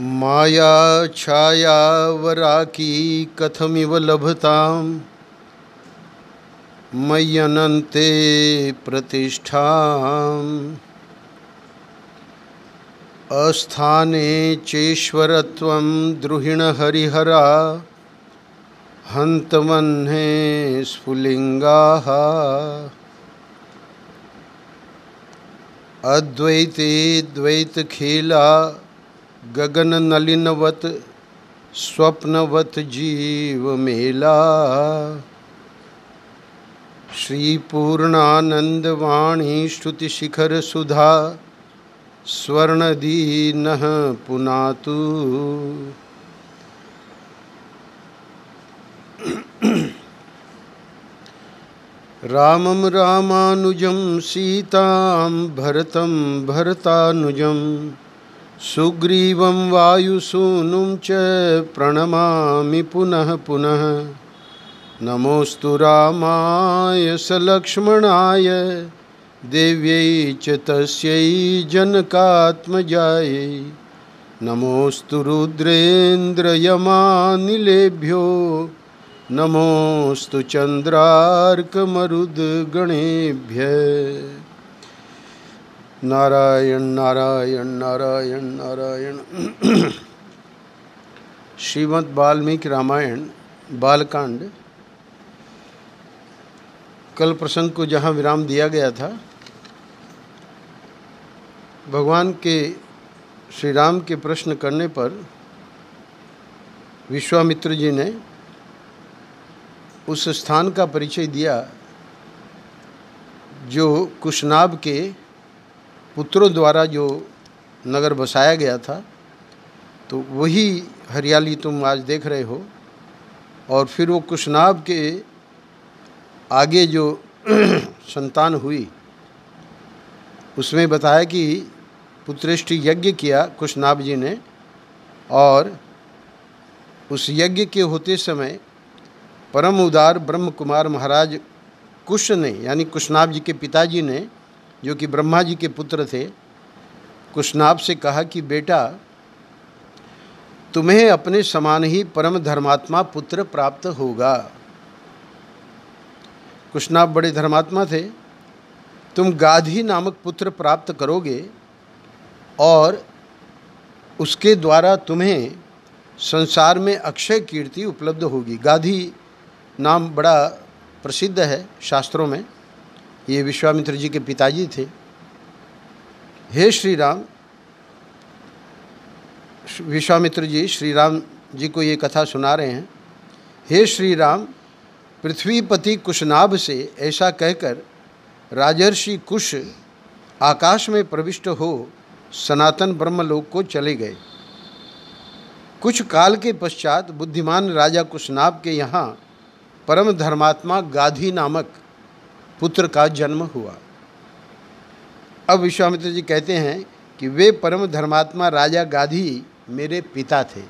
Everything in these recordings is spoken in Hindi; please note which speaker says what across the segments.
Speaker 1: माया छायावराकी कथमिव लभतां। मय्यनन्ते प्रतिष्ठाम् अस्थाने चेश्वरत्वं द्रुहिणहरिहरा हन्तमह्ने स्फुलिङ्गाः। अद्वैते द्वैतखेला। गगननलिनवत् स्वप्नवत् जीवमेला श्रीपूर्णानन्दवाणी श्रुतिशिखरसुधा स्वर्णदीनः पुनातु। रामं रामानुजं सीतां भरतं भरतानुजं सुग्रीवं वायुसूनुं च प्रणमामि पुनः पुनः। नमोऽस्तु रामाय सलक्ष्मणाय, देव्यै च तस्यै जनकात्मजायै। नमोऽस्तु रुद्रेन्द्रयमानिलेभ्यो, नमोऽस्तु नारायण नारायण नारायण नारायण। श्रीमद् वाल्मीकि रामायण, बालकांड। कल प्रसंग को जहाँ विराम दिया गया था, भगवान के श्री राम के प्रश्न करने पर विश्वामित्र जी ने उस स्थान का परिचय दिया, जो कुशनाभ के पुत्रों द्वारा जो नगर बसाया गया था तो वही हरियाली तुम आज देख रहे हो। और फिर वो कुशनाब के आगे जो संतान हुई, उसमें बताया कि पुत्रेष्टि यज्ञ किया कुशनाभ जी ने, और उस यज्ञ के होते समय परम उदार ब्रह्म कुमार महाराज कुश ने, यानी कुशनाभ जी के पिताजी ने जो कि ब्रह्मा जी के पुत्र थे कुशनाभ से कहा कि, बेटा, तुम्हें अपने समान ही परम धर्मात्मा पुत्र प्राप्त होगा। कुशनाभ बड़े धर्मात्मा थे। तुम गाधी नामक पुत्र प्राप्त करोगे और उसके द्वारा तुम्हें संसार में अक्षय कीर्ति उपलब्ध होगी। गाधी नाम बड़ा प्रसिद्ध है शास्त्रों में। ये विश्वामित्र जी के पिताजी थे। हे श्री राम विश्वामित्र जी श्री राम जी को ये कथा सुना रहे हैं। हे श्री राम पृथ्वीपति कुशनाभ से ऐसा कहकर राजर्षि कुश आकाश में प्रविष्ट हो सनातन ब्रह्मलोक को चले गए। कुछ काल के पश्चात बुद्धिमान राजा कुशनाभ के यहाँ परम धर्मात्मा गाधी नामक पुत्र का जन्म हुआ। अब विश्वामित्र जी कहते हैं कि वे परम धर्मात्मा राजा गाधी मेरे पिता थे।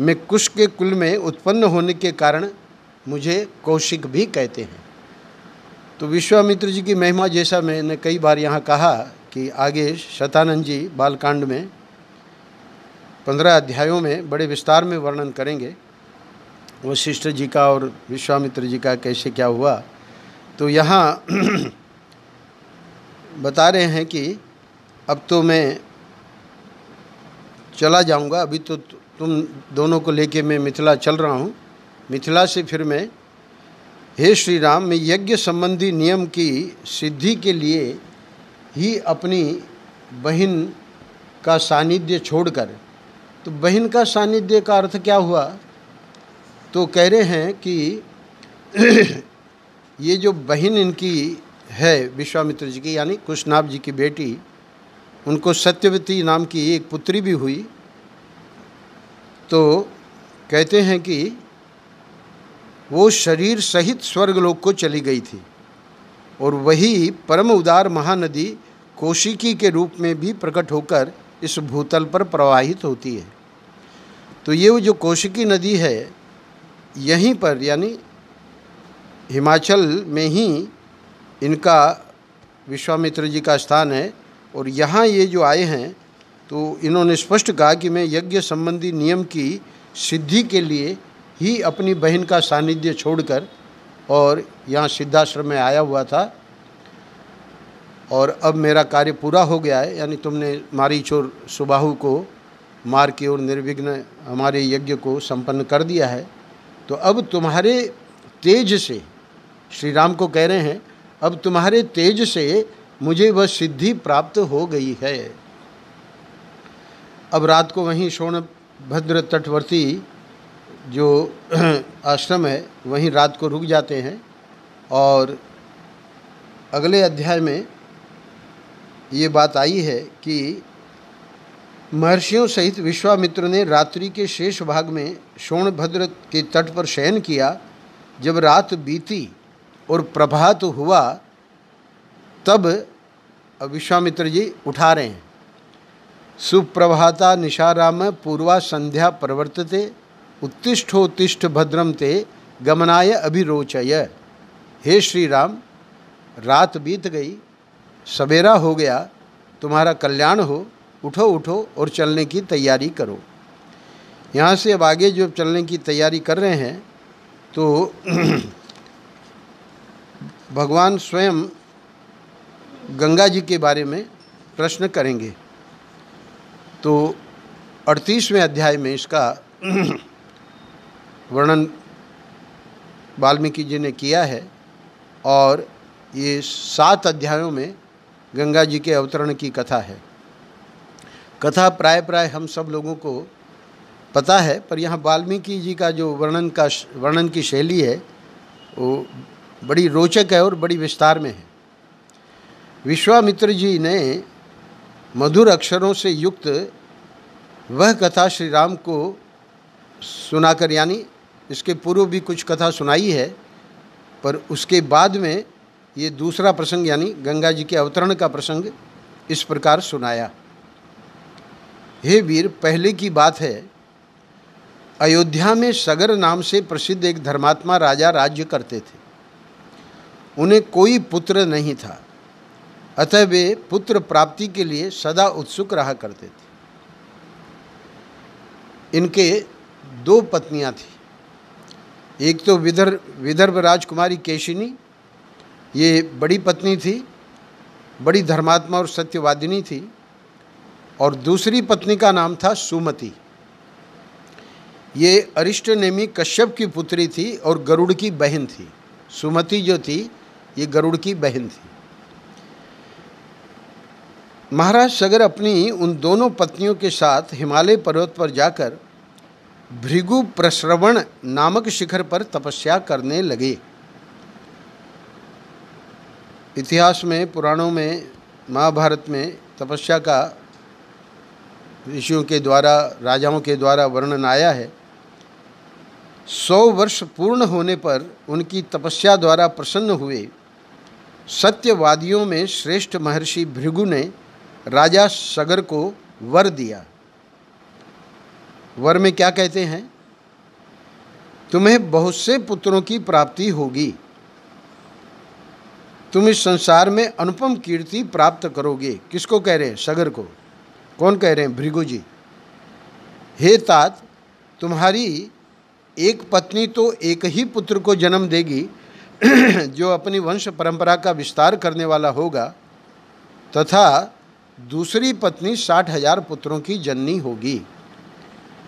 Speaker 1: मैं कुश के कुल में उत्पन्न होने के कारण मुझे कौशिक भी कहते हैं। तो विश्वामित्र जी की महिमा जैसा मैंने कई बार यहाँ कहा कि आगे शतानंद जी बालकांड में पंद्रह अध्यायों में बड़े विस्तार में वर्णन करेंगे। वशिष्ठ जी का और विश्वामित्र जी का कैसे क्या हुआ? तो यहाँ बता रहे हैं कि अब तो मैं चला जाऊँगा। अभी तो तुम दोनों को लेके मैं मिथिला चल रहा हूँ। मिथिला से फिर मैं, हे श्री राम मैं यज्ञ संबंधी नियम की सिद्धि के लिए ही अपनी बहन का सानिध्य छोड़कर तो बहन का सानिध्य का अर्थ क्या हुआ? तो कह रहे हैं कि ये जो बहन इनकी है विश्वामित्र जी की, यानी कुशनाभ जी की बेटी, उनको सत्यवती नाम की एक पुत्री भी हुई। तो कहते हैं कि वो शरीर सहित स्वर्गलोक को चली गई थी और वही परम उदार महानदी कोशिकी के रूप में भी प्रकट होकर इस भूतल पर प्रवाहित होती है। तो ये वो जो कोशिकी नदी है, यहीं पर, यानी हिमाचल में ही इनका विश्वामित्र जी का स्थान है और यहाँ ये जो आए हैं तो इन्होंने स्पष्ट कहा कि मैं यज्ञ संबंधी नियम की सिद्धि के लिए ही अपनी बहन का सानिध्य छोड़कर और यहाँ सिद्धाश्रम में आया हुआ था। और अब मेरा कार्य पूरा हो गया है, यानी तुमने मारी चोर सुबाहु को मार के और निर्विघ्न हमारे यज्ञ को संपन्न कर दिया है। तो अब तुम्हारे तेज से श्री राम को कह रहे हैं, अब तुम्हारे तेज से मुझे वह सिद्धि प्राप्त हो गई है. अब रात को वहीं सोनभद्र तटवर्ती जो आश्रम है, वहीं रात को रुक जाते हैं और अगले अध्याय में ये बात आई है कि महर्षियों सहित विश्वामित्र ने रात्रि के शेष भाग में सोनभद्र के तट पर शयन किया। जब रात बीती और प्रभात हुआ, तब विश्वामित्र जी उठा रहे हैं। सुप्रभाता निशाराम पूर्वा संध्या प्रवर्तते उत्तिष्ठोत्तिष्ठ भद्रम ते, गमनाय अभिरोचय। हे श्री राम रात बीत गई, सवेरा हो गया, तुम्हारा कल्याण हो, उठो उठो और चलने की तैयारी करो। यहाँ से अब आगे जो चलने की तैयारी कर रहे हैं तो भगवान स्वयं गंगा जी के बारे में प्रश्न करेंगे। तो अड़तीसवें अध्याय में इसका वर्णन वाल्मीकि जी ने किया है और ये सात अध्यायों में गंगा जी के अवतरण की कथा है। कथा प्राय प्राय हम सब लोगों को पता है, पर यहाँ वाल्मीकि जी का जो वर्णन का वर्णन की शैली है, वो बड़ी रोचक है और बड़ी विस्तार में है। विश्वामित्र जी ने मधुर अक्षरों से युक्त वह कथा श्री राम को सुनाकर, यानी इसके पूर्व भी कुछ कथा सुनाई है, पर उसके बाद में ये दूसरा प्रसंग, यानी गंगा जी के अवतरण का प्रसंग, इस प्रकार सुनाया। हे वीर, पहले की बात है, अयोध्या में सगर नाम से प्रसिद्ध एक धर्मात्मा राजा राज्य करते थे। उन्हें कोई पुत्र नहीं था। अतः वे पुत्र प्राप्ति के लिए सदा उत्सुक रहा करते थे। इनके दो पत्नियाँ थीं। एक तो विदर्भ विदर्भ राजकुमारी केशिनी, ये बड़ी पत्नी थी, बड़ी धर्मात्मा और सत्यवादिनी थी, और दूसरी पत्नी का नाम था सुमति। ये अरिष्ट नेमी कश्यप की पुत्री थी और गरुड़ की बहन थी। सुमति जो थी ये गरुड़ की बहन थी। महाराज सगर अपनी उन दोनों पत्नियों के साथ हिमालय पर्वत पर जाकर भृगु प्रश्रवण नामक शिखर पर तपस्या करने लगे। इतिहास में, पुराणों में, महाभारत में तपस्या का ऋषियों के द्वारा, राजाओं के द्वारा वर्णन आया है। सौ वर्ष पूर्ण होने पर उनकी तपस्या द्वारा प्रसन्न हुए सत्यवादियों में श्रेष्ठ महर्षि भृगु ने राजा सगर को वर दिया। वर में क्या कहते हैं? तुम्हें बहुत से पुत्रों की प्राप्ति होगी। तुम इस संसार में अनुपम कीर्ति प्राप्त करोगे। किसको कह रहे हैं? सगर को। कौन कह रहे हैं? भृगु जी। हे तात, तुम्हारी एक पत्नी तो एक ही पुत्र को जन्म देगी जो अपनी वंश परंपरा का विस्तार करने वाला होगा, तथा दूसरी पत्नी साठ हज़ार पुत्रों की जननी होगी।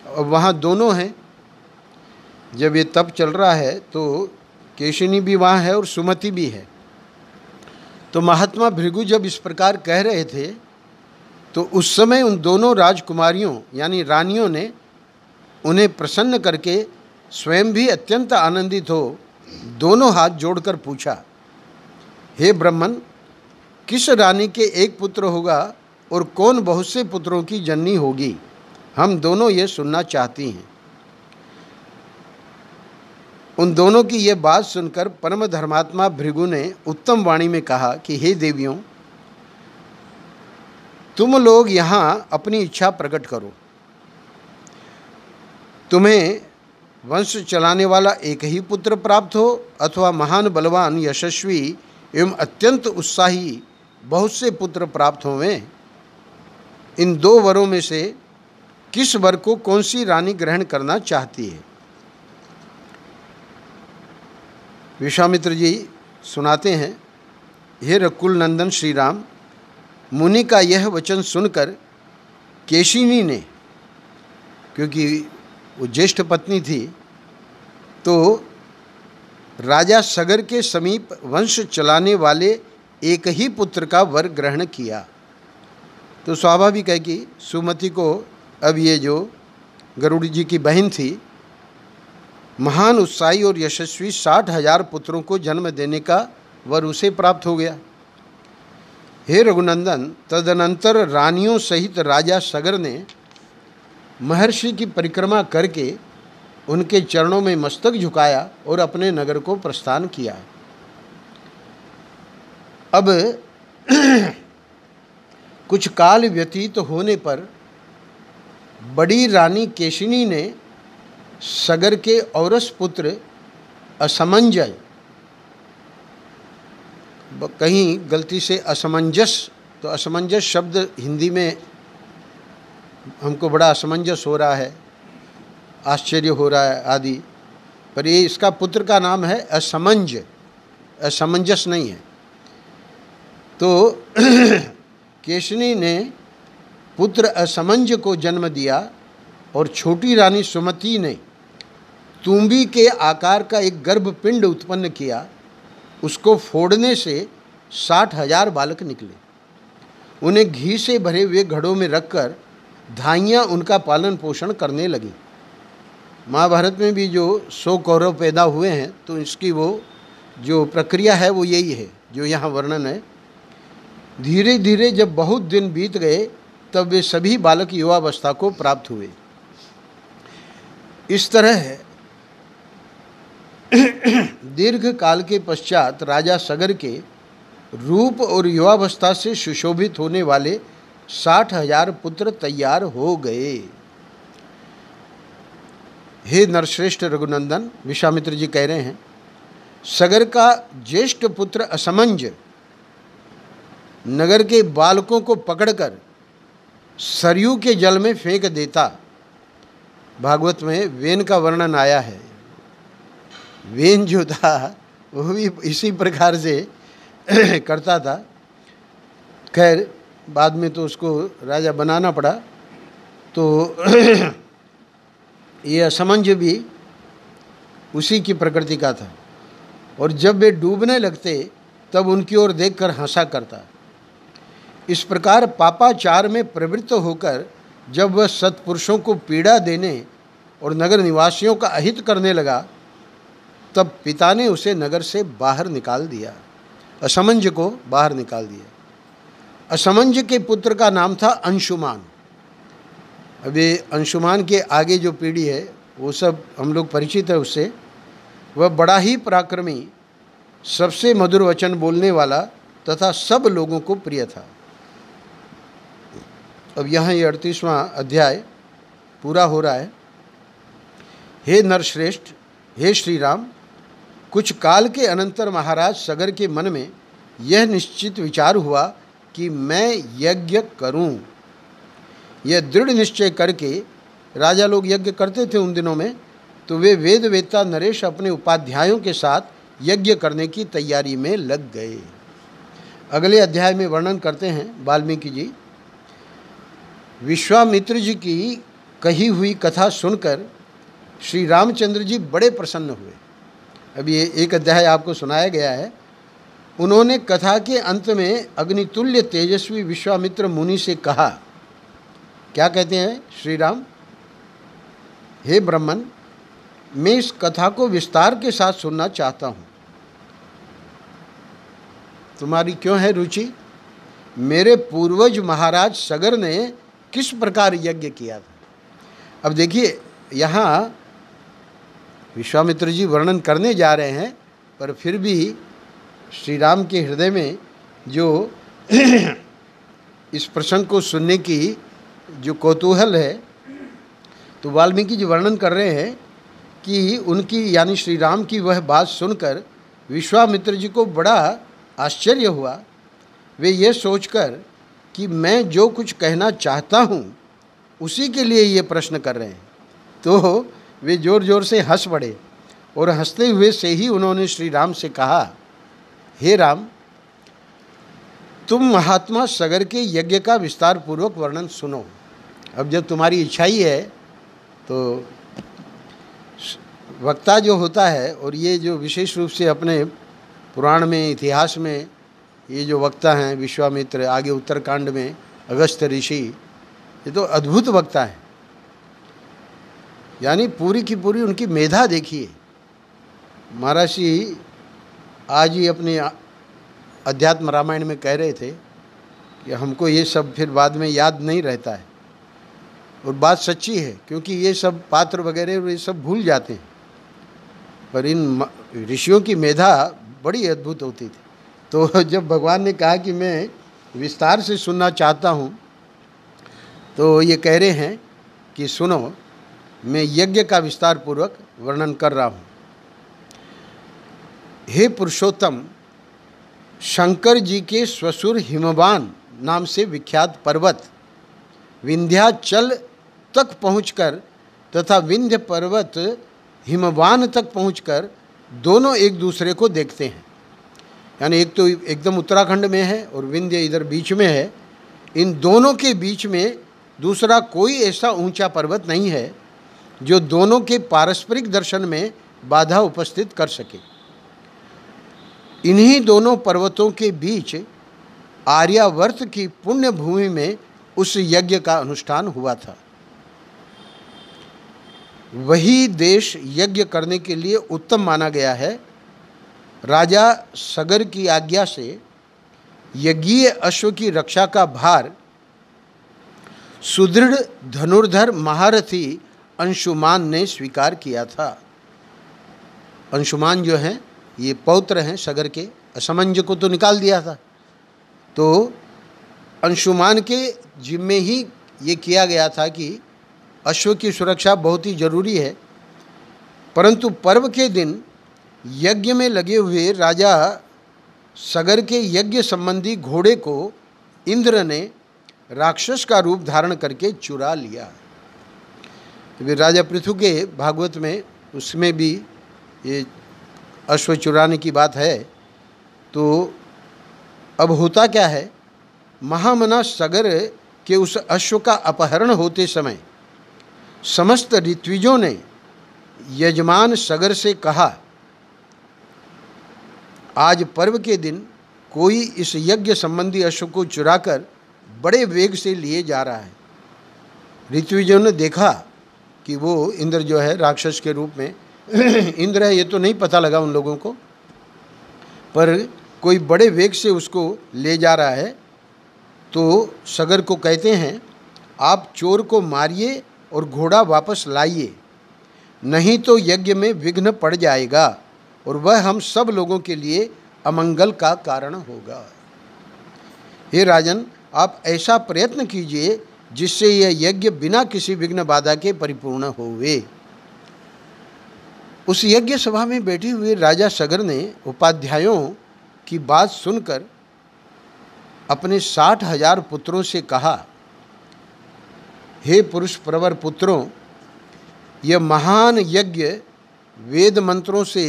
Speaker 1: और वहाँ दोनों हैं। जब ये तप चल रहा है तो केशिनी भी वहाँ है और सुमति भी है। तो महात्मा भृगु जब इस प्रकार कह रहे थे तो उस समय उन दोनों राजकुमारियों, यानी रानियों ने उन्हें प्रसन्न करके स्वयं भी अत्यंत आनंदित हो दोनों हाथ जोड़कर पूछा, हे ब्रह्मन, किस रानी के एक पुत्र होगा और कौन बहुत से पुत्रों की जननी होगी? हम दोनों ये सुनना चाहती हैं। उन दोनों की ये बात सुनकर परम धर्मात्मा भृगु ने उत्तम वाणी में कहा कि, हे देवियों, तुम लोग यहाँ अपनी इच्छा प्रकट करो। तुम्हें वंश चलाने वाला एक ही पुत्र प्राप्त हो अथवा महान बलवान यशस्वी एवं अत्यंत उत्साही बहुत से पुत्र प्राप्त होवें। इन दो वरों में से किस वर को कौन सी रानी ग्रहण करना चाहती है? विश्वामित्र जी, सुनाते हैं। हे रकुल नंदन श्री राम मुनि का यह वचन सुनकर केशिनी ने, क्योंकि वो ज्येष्ठ पत्नी थी तो राजा सगर के समीप वंश चलाने वाले एक ही पुत्र का वर ग्रहण किया। तो स्वाभाविक है कि सुमति को अब ये जो गरुड़ जी की बहन थी, महान उत्साही और यशस्वी साठ हज़ार पुत्रों को जन्म देने का वर उसे प्राप्त हो गया। हे रघुनंदन, तदनंतर रानियों सहित राजा सगर ने महर्षि की परिक्रमा करके उनके चरणों में मस्तक झुकाया और अपने नगर को प्रस्थान किया। अब कुछ काल व्यतीत होने पर बड़ी रानी केशिनी ने सगर के औरस पुत्र असमंजय कहीं गलती से असमंजस तो असमंजस शब्द हिंदी में हमको बड़ा असमंजस हो रहा है, आश्चर्य हो रहा है आदि। पर ये इसका पुत्र का नाम है असमंज, असमंजस नहीं है। तो केशनी ने पुत्र असमंज को जन्म दिया और छोटी रानी सुमति ने तुम्बी के आकार का एक गर्भपिंड उत्पन्न किया, उसको फोड़ने से साठ हज़ार बालक निकले। उन्हें घी से भरे हुए घड़ों में रखकर धाइयाँ उनका पालन पोषण करने लगी। महाभारत में भी जो सौ कौरव पैदा हुए हैं तो इसकी वो जो प्रक्रिया है, वो यही है, जो यहाँ वर्णन है। धीरे धीरे जब बहुत दिन बीत गए, तब वे सभी बालक युवावस्था को प्राप्त हुए। इस तरह है दीर्घ काल के पश्चात राजा सगर के रूप और युवावस्था से सुशोभित होने वाले साठ हज़ार पुत्र तैयार हो गए। हे नरश्रेष्ठ रघुनंदन, विश्वामित्र जी कह रहे हैं, सगर का ज्येष्ठ पुत्र असमंज नगर के बालकों को पकड़कर सरयू के जल में फेंक देता। भागवत में वेन का वर्णन आया है। वेन जो था, वो भी इसी प्रकार से करता था। खैर बाद में तो उसको राजा बनाना पड़ा। तो ये असमंज भी उसी की प्रकृति का था। और जब वे डूबने लगते, तब उनकी ओर देखकर हंसा करता। इस प्रकार पापाचार में प्रवृत्त होकर जब वह सत्पुरुषों को पीड़ा देने और नगर निवासियों का अहित करने लगा, तब पिता ने उसे नगर से बाहर निकाल दिया। असमंज को बाहर निकाल दिया। असमंज के पुत्र का नाम था अंशुमान। अभी अंशुमान के आगे जो पीढ़ी है, वो सब हम लोग परिचित है उससे। वह बड़ा ही पराक्रमी, सबसे मधुर वचन बोलने वाला तथा सब लोगों को प्रिय था। अब यहाँ ये अड़तीसवां अध्याय पूरा हो रहा है। हे नरश्रेष्ठ, हे श्री राम कुछ काल के अनंतर महाराज सगर के मन में यह निश्चित विचार हुआ कि मैं यज्ञ करूँ। यह दृढ़ निश्चय करके राजा लोग यज्ञ करते थे उन दिनों में तो वे वेद वेदता नरेश अपने उपाध्यायों के साथ यज्ञ करने की तैयारी में लग गए। अगले अध्याय में वर्णन करते हैं वाल्मीकि जी। विश्वामित्र जी की कही हुई कथा सुनकर श्री रामचंद्र जी बड़े प्रसन्न हुए। अभी ये एक अध्याय आपको सुनाया गया है उन्होंने कथा के अंत में अग्नितुल्य तेजस्वी विश्वामित्र मुनि से कहा, क्या कहते हैं श्री राम हे ब्रह्मन, मैं इस कथा को विस्तार के साथ सुनना चाहता हूँ। तुम्हारी क्यों है रुचि? मेरे पूर्वज महाराज सगर ने किस प्रकार यज्ञ किया था? अब देखिए, यहाँ विश्वामित्र जी वर्णन करने जा रहे हैं, पर फिर भी श्री राम के हृदय में जो इस प्रसंग को सुनने की जो कौतूहल है तो वाल्मीकि जी वर्णन कर रहे हैं कि उनकी यानी श्री राम की वह बात सुनकर विश्वामित्र जी को बड़ा आश्चर्य हुआ। वे ये सोचकर कि मैं जो कुछ कहना चाहता हूँ, उसी के लिए ये प्रश्न कर रहे हैं। तो वे ज़ोर ज़ोर से हंस पड़े और हँसते हुए से ही उन्होंने श्री राम से कहा हे राम, तुम महात्मा सगर के यज्ञ का विस्तार पूर्वक वर्णन सुनो। अब जब तुम्हारी इच्छा ही है तो वक्ता जो होता है और ये जो विशेष रूप से अपने पुराण में, इतिहास में, ये जो वक्ता हैं, विश्वामित्र, आगे उत्तरकांड में, अगस्त ऋषि, ये तो अद्भुत वक्ता हैं। यानी पूरी की पूरी उनकी मेधा देखिए महर्षि आज ही अपने अध्यात्म रामायण में कह रहे थे कि हमको ये सब फिर बाद में याद नहीं रहता है। और बात सच्ची है, क्योंकि ये सब पात्र वगैरह, ये सब भूल जाते हैं। पर इन ऋषियों की मेधा बड़ी अद्भुत होती थी। तो जब भगवान ने कहा कि मैं विस्तार से सुनना चाहता हूँ तो ये कह रहे हैं कि सुनो, मैं यज्ञ का विस्तार पूर्वक वर्णन कर रहा हूँ। हे पुरुषोत्तम, शंकर जी के स्वसुर हिमवान नाम से विख्यात पर्वत विंध्याचल तक पहुंचकर तथा विंध्य पर्वत हिमवान तक पहुंचकर दोनों एक दूसरे को देखते हैं। यानी एक तो एकदम उत्तराखंड में है और विंध्य इधर बीच में है। इन दोनों के बीच में दूसरा कोई ऐसा ऊँचा पर्वत नहीं है जो दोनों के पारस्परिक दर्शन में बाधा उपस्थित कर सके। इन्हीं दोनों पर्वतों के बीच आर्यावर्त की पुण्य भूमि में उस यज्ञ का अनुष्ठान हुआ था। वही देश यज्ञ करने के लिए उत्तम माना गया है। राजा सगर की आज्ञा से यज्ञीय अश्व की रक्षा का भार सुदृढ़ धनुर्धर महारथी अंशुमान ने स्वीकार किया था। अंशुमान जो हैं ये पौत्र हैं सगर के असमंज को तो निकाल दिया था। तो अंशुमान के जिम्मे ही ये किया गया था कि अश्व की सुरक्षा बहुत ही ज़रूरी है। परंतु पर्व के दिन यज्ञ में लगे हुए राजा सगर के यज्ञ संबंधी घोड़े को इंद्र ने राक्षस का रूप धारण करके चुरा लिया। तो राजा पृथु के भागवत में उसमें भी ये अश्व चुराने की बात है तो अब होता क्या है? महामना सगर के उस अश्व का अपहरण होते समय समस्त ऋत्विजों ने यजमान सगर से कहा, आज पर्व के दिन कोई इस यज्ञ संबंधी अश्व को चुराकर बड़े वेग से लिए जा रहा है। ऋत्विजों ने देखा कि वो इंद्र जो है राक्षस के रूप में इंद्र है, ये तो नहीं पता लगा उन लोगों को। पर कोई बड़े वेग से उसको ले जा रहा है तो सगर को कहते हैं, आप चोर को मारिए और घोड़ा वापस लाइए, नहीं तो यज्ञ में विघ्न पड़ जाएगा और वह हम सब लोगों के लिए अमंगल का कारण होगा। हे राजन, आप ऐसा प्रयत्न कीजिए जिससे यह यज्ञ बिना किसी विघ्न बाधा के परिपूर्ण होवे। उस यज्ञ सभा में बैठे हुए राजा सगर ने उपाध्यायों की बात सुनकर अपने साठ हज़ार पुत्रों से कहा, हे पुरुष प्रवर पुत्रों, यह महान यज्ञ वेद मंत्रों से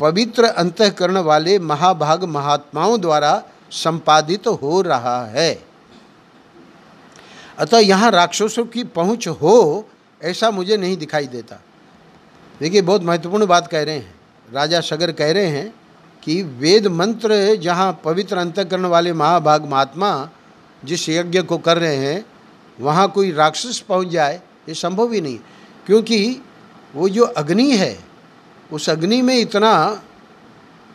Speaker 1: पवित्र अंतकरण वाले महाभाग महात्माओं द्वारा संपादित हो रहा है। अतः यहाँ राक्षसों की पहुँच हो ऐसा मुझे नहीं दिखाई देता। देखिए, बहुत महत्वपूर्ण बात कह रहे हैं। राजा सगर कह रहे हैं कि वेद मंत्र जहाँ पवित्र अंतकरण वाले महाभाग महात्मा जिस यज्ञ को कर रहे हैं, वहाँ कोई राक्षस पहुँच जाए, ये संभव ही नहीं। क्योंकि वो जो अग्नि है, उस अग्नि में इतना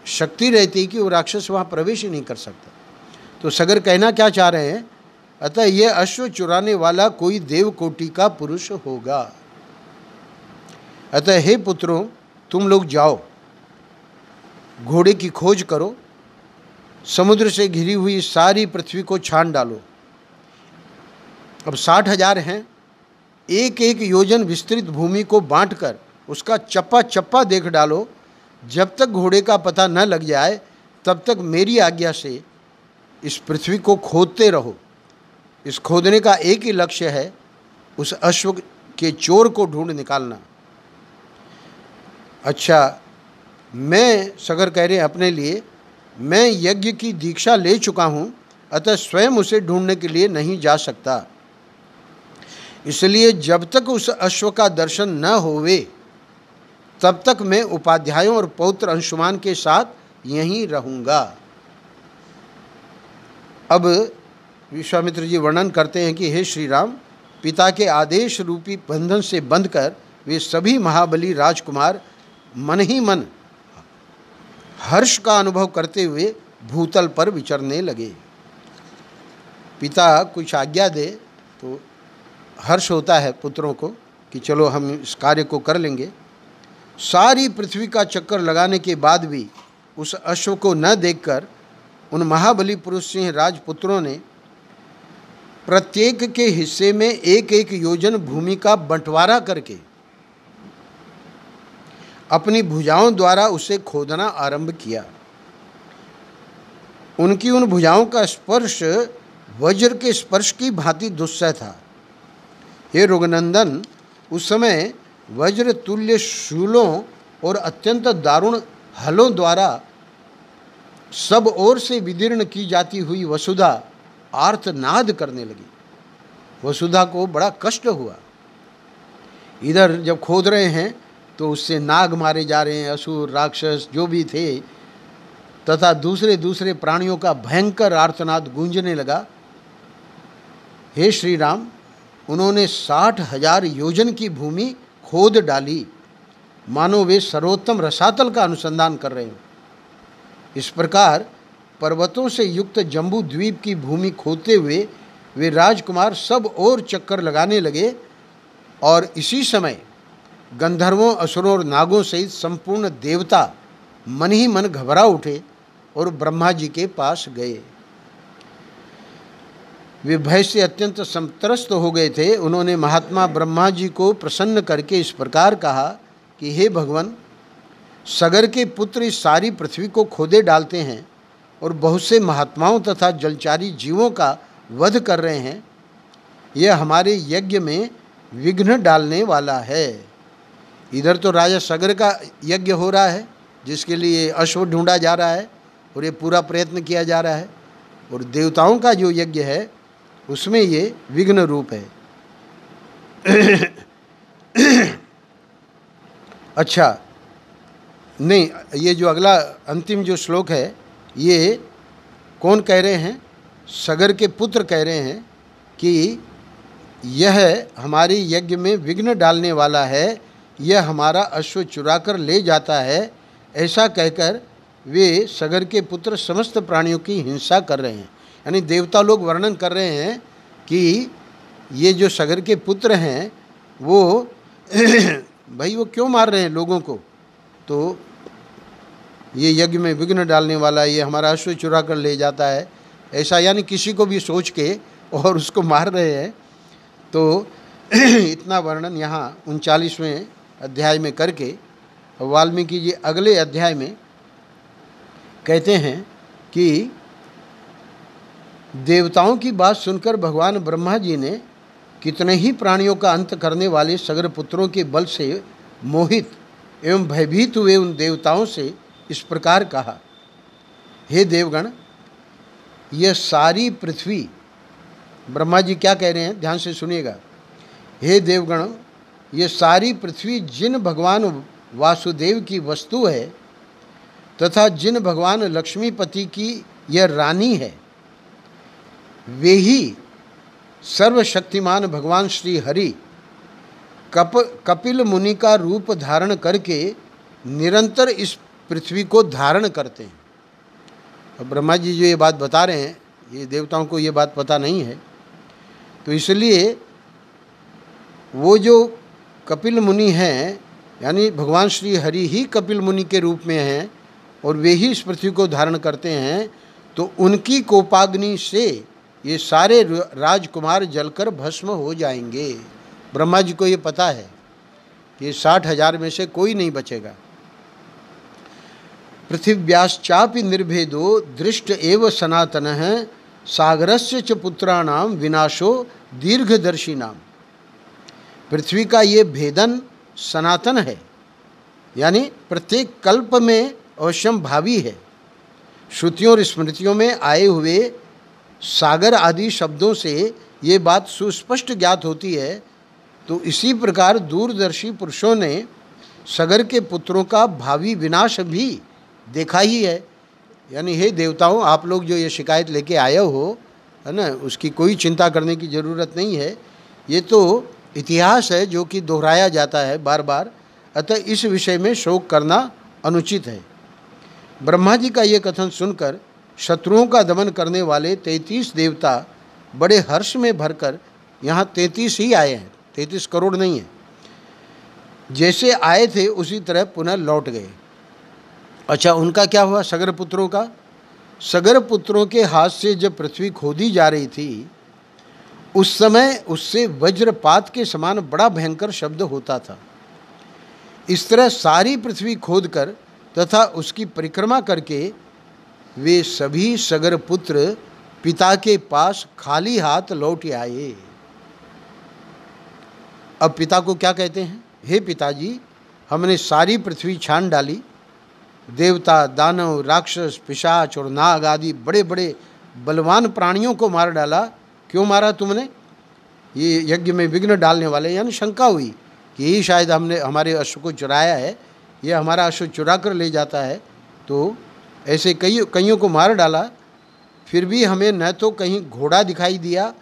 Speaker 1: शक्ति रहती कि वो राक्षस वहाँ प्रवेश ही नहीं कर सकता। तो सगर कहना क्या चाह रहे हैं? अतः ये अश्व चुराने वाला कोई देव कोटि का पुरुष होगा। अतः हे पुत्रों, तुम लोग जाओ। घोड़े की खोज करो। समुद्र से घिरी हुई सारी पृथ्वी को छान डालो। अब साठ हज़ार हैं। एक एक योजन विस्तृत भूमि को बांटकर उसका चप्पा चप्पा देख डालो। जब तक घोड़े का पता न लग जाए, तब तक मेरी आज्ञा से इस पृथ्वी को खोदते रहो। इस खोदने का एक ही लक्ष्य है, उस अश्व के चोर को ढूंढ निकालना। अच्छा मैं, सगर कह रहे अपने लिए, मैं यज्ञ की दीक्षा ले चुका हूँ, अतः स्वयं उसे ढूँढने के लिए नहीं जा सकता। इसलिए जब तक उस अश्व का दर्शन न होवे, तब तक मैं उपाध्यायों और पौत्र अंशुमान के साथ यहीं रहूँगा। अब विश्वामित्र जी वर्णन करते हैं कि हे श्री राम पिता के आदेश रूपी बंधन से बंधकर वे सभी महाबली राजकुमार मन ही मन हर्ष का अनुभव करते हुए भूतल पर विचरने लगे। पिता कुछ आज्ञा दे तो हर्ष होता है पुत्रों को कि चलो हम इस कार्य को कर लेंगे। सारी पृथ्वी का चक्कर लगाने के बाद भी उस अश्व को न देखकर उन महाबली पुरुष सिंह राजपुत्रों ने प्रत्येक के हिस्से में एक एक योजन भूमि का बंटवारा करके अपनी भुजाओं द्वारा उसे खोदना आरंभ किया। उनकी उन भुजाओं का स्पर्श वज्र के स्पर्श की भांति दुस्सह था। हे रुगनंदन उस समय वज्र तुल्य शूलों और अत्यंत दारुण हलों द्वारा सब ओर से विदीर्ण की जाती हुई वसुधा आर्तनाद करने लगी। वसुधा को बड़ा कष्ट हुआ। इधर जब खोद रहे हैं तो उससे नाग मारे जा रहे हैं, असुर, राक्षस, जो भी थे, तथा दूसरे दूसरे प्राणियों का भयंकर आर्तनाद गूंजने लगा। हे श्री राम उन्होंने साठ हज़ार योजन की भूमि खोद डाली। मानो वे सर्वोत्तम रसातल का अनुसंधान कर रहे हो। इस प्रकार पर्वतों से युक्त जम्बू द्वीप की भूमि खोदते हुए वे राजकुमार सब और चक्कर लगाने लगे और इसी समय गंधर्वों, असुरों और नागों सहित संपूर्ण देवता मन ही मन घबरा उठे और ब्रह्मा जी के पास गए। वे भय से अत्यंत संतरस्त हो गए थे। उन्होंने महात्मा ब्रह्मा जी को प्रसन्न करके इस प्रकार कहा कि, हे भगवान, सगर के पुत्र इस सारी पृथ्वी को खोदे डालते हैं और बहुत से महात्माओं तथा जलचारी जीवों का वध कर रहे हैं। यह हमारे यज्ञ में विघ्न डालने वाला है। इधर तो राजा सगर का यज्ञ हो रहा है, जिसके लिए अश्व ढूंढा जा रहा है और ये पूरा प्रयत्न किया जा रहा है। और देवताओं का जो यज्ञ है, उसमें ये विघ्न रूप है। अच्छा नहीं, ये जो अगला अंतिम जो श्लोक है, ये कौन कह रहे हैं? सगर के पुत्र कह रहे हैं कि यह हमारी यज्ञ में विघ्न डालने वाला है यह हमारा अश्व चुरा कर ले जाता है, ऐसा कहकर वे सगर के पुत्र समस्त प्राणियों की हिंसा कर रहे हैं। यानी देवता लोग वर्णन कर रहे हैं कि ये जो सगर के पुत्र हैं, वो भाई वो क्यों मार रहे हैं लोगों को? तो ये यज्ञ में विघ्न डालने वाला ये हमारा अश्व चुरा कर ले जाता है। ऐसा यानी किसी को भी सोच के और उसको मार रहे हैं। तो इतना वर्णन यहाँ उनचालीसवें अध्याय में करके वाल्मीकि जी अगले अध्याय में कहते हैं कि देवताओं की बात सुनकर भगवान ब्रह्मा जी ने कितने ही प्राणियों का अंत करने वाले सगर पुत्रों के बल से मोहित एवं भयभीत हुए उन देवताओं से इस प्रकार कहा, हे देवगण, यह सारी पृथ्वी, ब्रह्मा जी क्या कह रहे हैं? ध्यान से सुनिएगा, हे देवगण ये सारी पृथ्वी जिन भगवान वासुदेव की वस्तु है, तथा जिन भगवान लक्ष्मीपति की यह रानी है, वे ही सर्वशक्तिमान भगवान श्री हरि कप, कपिल मुनि का रूप धारण करके निरंतर इस पृथ्वी को धारण करते हैं। और ब्रह्मा जी जो ये बात बता रहे हैं, ये देवताओं को ये बात पता नहीं है तो इसलिए वो जो कपिल मुनि हैं, यानी भगवान श्री हरि ही कपिल मुनि के रूप में हैं और वे ही इस पृथ्वी को धारण करते हैं तो उनकी कोपाग्नि से ये सारे राजकुमार जलकर भस्म हो जाएँगे। ब्रह्मा जी को ये पता है कि साठ हज़ार में से कोई नहीं बचेगा। पृथिव्याश्चापि निर्भेदो दृष्ट एव सनातन है सागरस्य च पुत्राणाम विनाशो दीर्घदर्शी नाम पृथ्वी का ये भेदन सनातन है, यानी प्रत्येक कल्प में अवश्यम भावी है। श्रुतियों और स्मृतियों में आए हुए सागर आदि शब्दों से ये बात सुस्पष्ट ज्ञात होती है। तो इसी प्रकार दूरदर्शी पुरुषों ने सगर के पुत्रों का भावी विनाश भी देखा ही है। यानी, हे देवताओं, आप लोग जो ये शिकायत लेके आए हो, है ना, उसकी कोई चिंता करने की ज़रूरत नहीं है। ये तो इतिहास है जो कि दोहराया जाता है बार बार अतः इस विषय में शोक करना अनुचित है। ब्रह्मा जी का ये कथन सुनकर, शत्रुओं का दमन करने वाले तैतीस देवता बड़े हर्ष में भरकर यहाँ तैतीस ही आए हैं, तैतीस करोड़ नहीं है। जैसे आए थे, उसी तरह पुनः लौट गए। अच्छा उनका क्या हुआ? सगर पुत्रों का? सगर पुत्रों के हाथ से जब पृथ्वी खोदी जा रही थी उस समय उससे वज्रपात के समान बड़ा भयंकर शब्द होता था। इस तरह सारी पृथ्वी खोदकर तथा उसकी परिक्रमा करके वे सभी सगर पुत्र पिता के पास खाली हाथ लौट आए। अब पिता को क्या कहते हैं? हे पिताजी, हमने सारी पृथ्वी छान डाली। देवता, दानव, राक्षस, पिशाच और नाग आदि बड़े बड़े बलवान प्राणियों को मार डाला। क्यों मारा तुमने? ये यज्ञ में विघ्न डालने वाले यानी शंका हुई कि यही शायद हमने, हमारे अश्व को चुराया है, ये हमारा अश्व चुरा कर ले जाता है। तो ऐसे कई, कईयों को मार डाला। फिर भी हमें न तो कहीं घोड़ा दिखाई दिया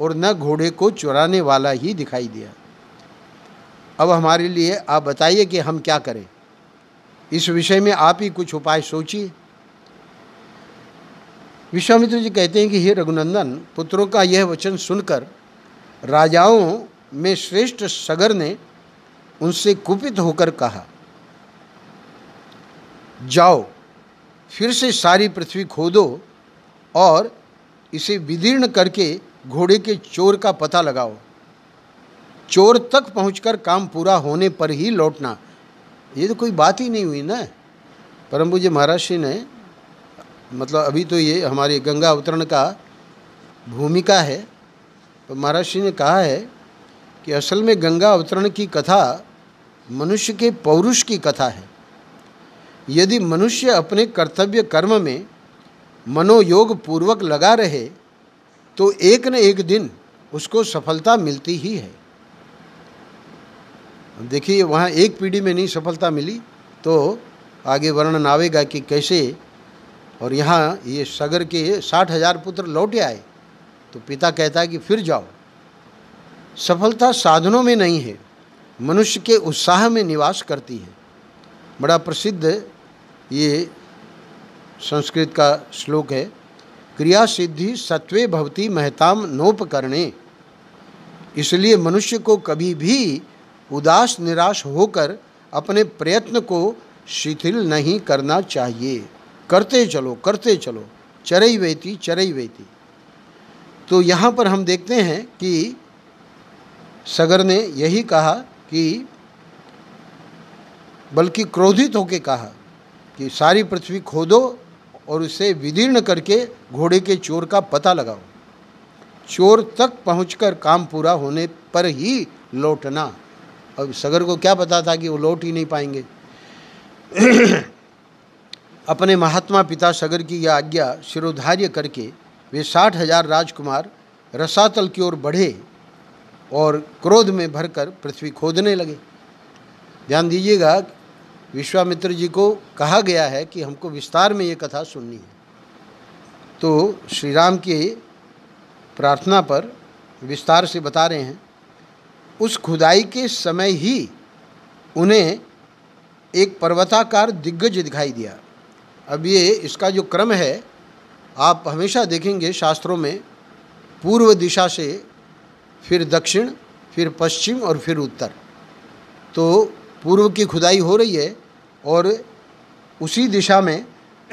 Speaker 1: और न घोड़े को चुराने वाला ही दिखाई दिया। अब हमारे लिए आप बताइए कि हम क्या करें। इस विषय में आप ही कुछ उपाय सोचिए। विश्वामित्र जी कहते हैं कि हे रघुनंदन, पुत्रों का यह वचन सुनकर राजाओं में श्रेष्ठ सगर ने उनसे कुपित होकर कहा, जाओ, फिर से सारी पृथ्वी खोदो और इसे विदीर्ण करके घोड़े के चोर का पता लगाओ। चोर तक पहुंचकर काम पूरा होने पर ही लौटना। ये तो कोई बात ही नहीं हुई ना? परम पूज्य महाराज श्री ने मतलब अभी तो ये हमारी गंगा अवतरण का भूमिका है तो महाराज श्री ने कहा है कि असल में गंगा अवतरण की कथा मनुष्य के पौरुष की कथा है। यदि मनुष्य अपने कर्तव्य कर्म में मनोयोग पूर्वक लगा रहे तो एक न एक दिन उसको सफलता मिलती ही है। देखिए, वहाँ एक पीढ़ी में नहीं सफलता मिली तो आगे वर्णन आवेगा कि कैसे और यहाँ ये सगर के साठ हज़ार पुत्र लौटे आए। तो पिता कहता है कि फिर जाओ। सफलता साधनों में नहीं है, मनुष्य के उत्साह में निवास करती है। बड़ा प्रसिद्ध ये संस्कृत का श्लोक है, क्रिया सिद्धि सत्वे भवती महताम नोपकरणे। इसलिए मनुष्य को कभी भी उदास निराश होकर अपने प्रयत्न को शिथिल नहीं करना चाहिए। करते चलो करते चलो। चरई वेती चरई वेती। तो यहाँ पर हम देखते हैं कि सगर ने यही कहा कि, बल्कि क्रोधित होकर कहा कि सारी पृथ्वी खोदो और उसे विदीर्ण करके घोड़े के चोर का पता लगाओ। चोर तक पहुंचकर काम पूरा होने पर ही लौटना। अब सगर को क्या पता था कि वो लौट ही नहीं पाएँगे। अपने महात्मा पिता सगर की यह आज्ञा शिरोधार्य करके वे साठ हज़ार राजकुमार रसातल की ओर बढ़े और क्रोध में भरकर पृथ्वी खोदने लगे। ध्यान दीजिएगा, विश्वामित्र जी को कहा गया है कि हमको विस्तार में ये कथा सुननी है। तो श्री राम की प्रार्थना पर विस्तार से बता रहे हैं। उस खुदाई के समय ही उन्हें एक पर्वताकार दिग्गज दिखाई दिया। अब ये इसका जो क्रम है, आप हमेशा देखेंगे शास्त्रों में, पूर्व दिशा से फिर दक्षिण, फिर पश्चिम और फिर उत्तर। तो पूर्व की खुदाई हो रही है और उसी दिशा में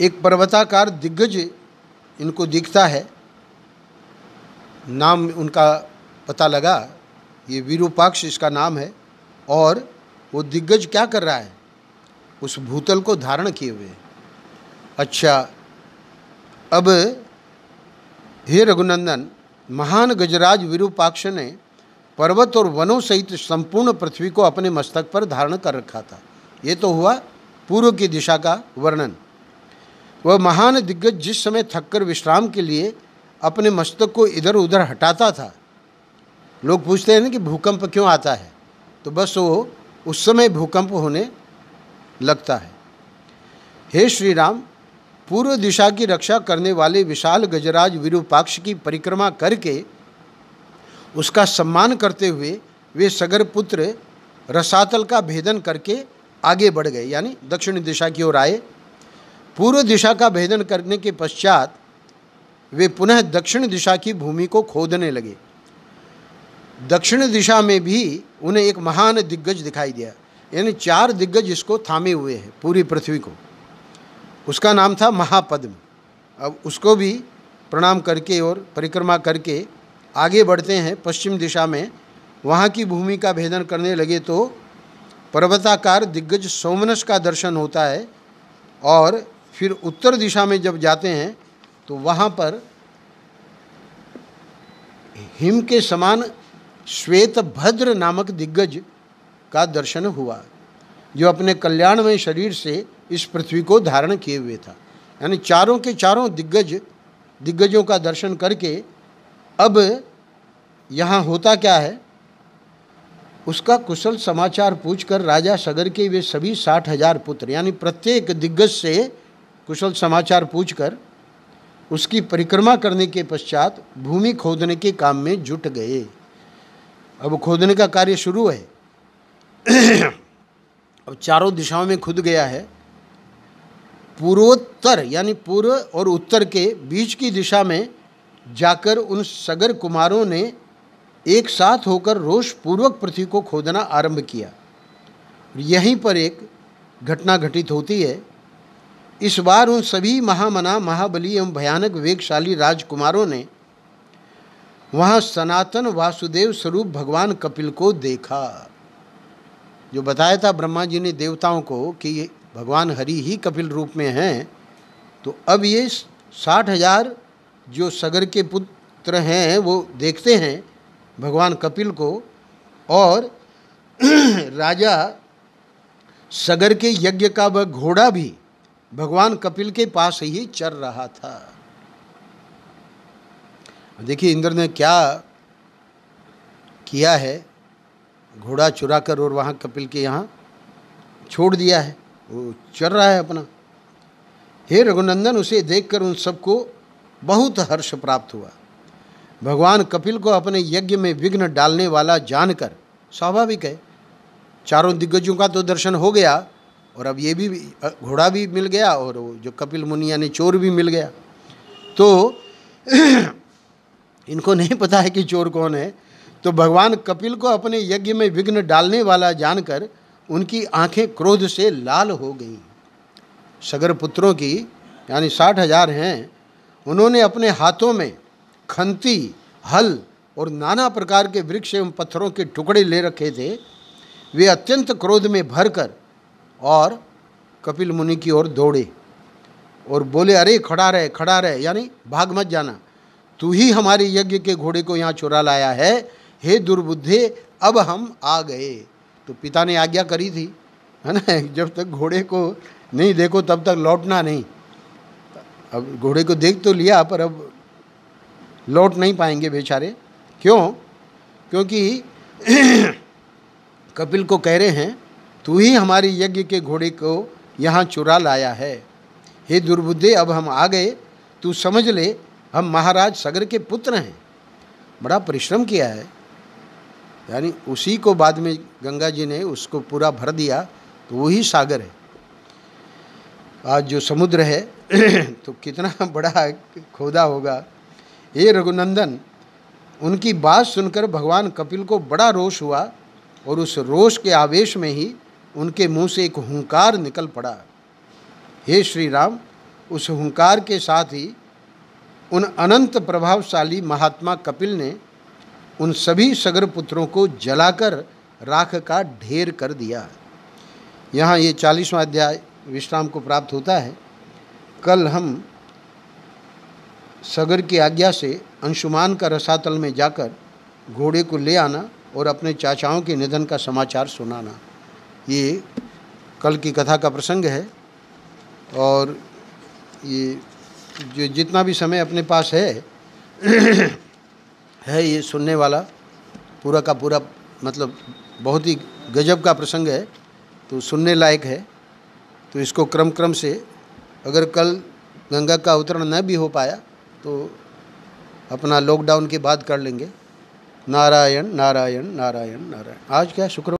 Speaker 1: एक पर्वताकार दिग्गज इनको दिखता है। नाम उनका पता लगा, ये वीरूपाक्ष इसका नाम है, और वो दिग्गज क्या कर रहा है? उस भूतल को धारण किए हुए। अच्छा अब हे रघुनंदन, महान गजराज विरूपाक्ष ने पर्वत और वनों सहित संपूर्ण पृथ्वी को अपने मस्तक पर धारण कर रखा था। ये तो हुआ पूर्व की दिशा का वर्णन। वह महान दिग्गज जिस समय थककर विश्राम के लिए अपने मस्तक को इधर उधर हटाता था, लोग पूछते हैं ना कि भूकंप क्यों आता है? तो बस वो उस समय भूकंप होने लगता है। हे श्री राम पूर्व दिशा की रक्षा करने वाले विशाल गजराज विरूपाक्ष की परिक्रमा करके उसका सम्मान करते हुए वे सगर पुत्र रसातल का भेदन करके आगे बढ़ गए। यानी दक्षिण दिशा की ओर आए। पूर्व दिशा का भेदन करने के पश्चात वे पुनः दक्षिण दिशा की भूमि को खोदने लगे। दक्षिण दिशा में भी उन्हें एक महान दिग्गज दिखाई दिया। यानी चार दिग्गज इसको थामे हुए हैं, पूरी पृथ्वी को। उसका नाम था महापद्म। अब उसको भी प्रणाम करके और परिक्रमा करके आगे बढ़ते हैं, पश्चिम दिशा में। वहाँ की भूमि का भेदन करने लगे तो पर्वताकार दिग्गज सोमनस का दर्शन होता है और फिर उत्तर दिशा में जब जाते हैं तो वहाँ पर हिम के समान श्वेत भद्र नामक दिग्गज का दर्शन हुआ, जो अपने कल्याणमय शरीर से इस पृथ्वी को धारण किए हुए था। यानी चारों के चारों दिग्गज, दिग्गजों का दर्शन करके अब यहाँ होता क्या है? उसका कुशल समाचार पूछकर राजा सगर के वे सभी साठ हज़ार पुत्र, यानी प्रत्येक दिग्गज से कुशल समाचार पूछकर उसकी परिक्रमा करने के पश्चात भूमि खोदने के काम में जुट गए। अब खोदने का कार्य शुरू है। अब चारों दिशाओं में खुद गया है। पूर्वोत्तर यानी पूर्व और उत्तर के बीच की दिशा में जाकर उन सगर कुमारों ने एक साथ होकर रोष पूर्वक पृथ्वी को खोदना आरंभ किया। यहीं पर एक घटना घटित होती है। इस बार उन सभी महामना, महाबली एवं भयानक वेगशाली राजकुमारों ने वहाँ सनातन वासुदेव स्वरूप भगवान कपिल को देखा। जो बताया था ब्रह्मा जी ने देवताओं को कि भगवान हरि ही कपिल रूप में हैं तो अब ये साठ हज़ार जो सगर के पुत्र हैं, वो देखते हैं भगवान कपिल को और राजा सगर के यज्ञ का वह घोड़ा भी भगवान कपिल के पास ही चल रहा था। देखिए, इंद्र ने क्या किया है? घोड़ा चुरा कर और वहाँ कपिल के यहाँ छोड़ दिया है। वो चल रहा है अपना। हे रघुनंदन, उसे देखकर उन सबको बहुत हर्ष प्राप्त हुआ। भगवान कपिल को अपने यज्ञ में विघ्न डालने वाला जानकर स्वाभाविक है। चारों दिग्गजों का तो दर्शन हो गया और अब ये भी, घोड़ा भी मिल गया और जो कपिल मुनि यानी चोर भी मिल गया। तो इनको नहीं पता है कि चोर कौन है। तो भगवान कपिल को अपने यज्ञ में विघ्न डालने वाला जानकर उनकी आँखें क्रोध से लाल हो गईं। सगर पुत्रों की, यानी साठ हज़ार हैं, उन्होंने अपने हाथों में खंती, हल और नाना प्रकार के वृक्ष एवं पत्थरों के टुकड़े ले रखे थे। वे अत्यंत क्रोध में भरकर और कपिल मुनि की ओर दौड़े और बोले, अरे, खड़ा रहे खड़ा रहे, यानी भाग मत जाना। तू ही हमारे यज्ञ के घोड़े को यहाँ चुरा लाया है। हे दुर्बुद्धे, अब हम आ गए। तो पिता ने आज्ञा करी थी, है ना? जब तक घोड़े को नहीं देखो, तब तक लौटना नहीं। अब घोड़े को देख तो लिया, पर अब लौट नहीं पाएँगे बेचारे। क्यों? क्योंकि कपिल को कह रहे हैं, तू ही हमारी यज्ञ के घोड़े को यहाँ चुरा लाया है। हे दुर्बुद्धे, अब हम आ गए। तू समझ ले, हम महाराज सगर के पुत्र हैं। बड़ा परिश्रम किया है। यानी उसी को बाद में गंगा जी ने उसको पूरा भर दिया तो वही सागर है। आज जो समुद्र है तो कितना बड़ा खोदा होगा। हे रघुनंदन, उनकी बात सुनकर भगवान कपिल को बड़ा रोष हुआ और उस रोष के आवेश में ही उनके मुँह से एक हुंकार निकल पड़ा। हे श्री राम उस हुंकार के साथ ही उन अनंत प्रभावशाली महात्मा कपिल ने उन सभी सगर पुत्रों को जलाकर राख का ढेर कर दिया। यहाँ ये चालीसवां अध्याय विश्राम को प्राप्त होता है। कल हम सगर की आज्ञा से अंशुमान का रसातल में जाकर घोड़े को ले आना और अपने चाचाओं के निधन का समाचार सुनाना। ये कल की कथा का प्रसंग है और ये जो जितना भी समय अपने पास है है ये सुनने वाला। पूरा का पूरा मतलब बहुत ही गजब का प्रसंग है तो सुनने लायक है। तो इसको क्रम क्रम से अगर कल गंगा का अवतरण न भी हो पाया तो अपना लॉकडाउन के बाद कर लेंगे। नारायण नारायण नारायण नारायण। आज क्या शुक्र